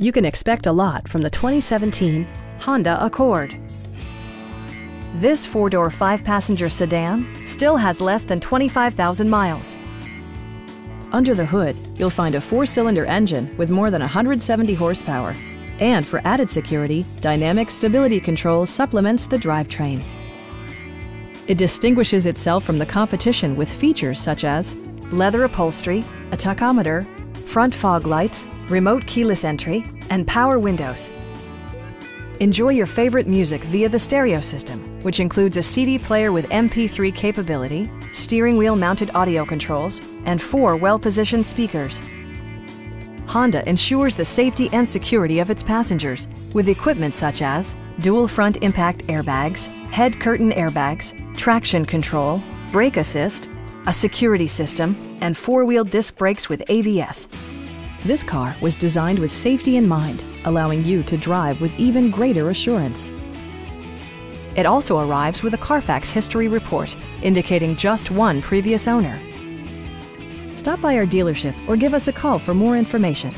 You can expect a lot from the 2017 Honda Accord. This four-door, five-passenger sedan still has less than 25,000 miles. Under the hood, you'll find a four-cylinder engine with more than 170 horsepower. And for added security, Dynamic Stability Control supplements the drivetrain. It distinguishes itself from the competition with features such as leather upholstery, a tachometer, front fog lights, remote keyless entry, and power windows. Enjoy your favorite music via the stereo system, which includes a CD player with MP3 capability, steering wheel mounted audio controls, and four well-positioned speakers. Honda ensures the safety and security of its passengers with equipment such as dual front impact airbags, head curtain airbags, traction control, brake assist, a security system, and four-wheel disc brakes with ABS. This car was designed with safety in mind, allowing you to drive with even greater assurance. It also arrives with a Carfax history report, indicating just one previous owner. Stop by our dealership or give us a call for more information.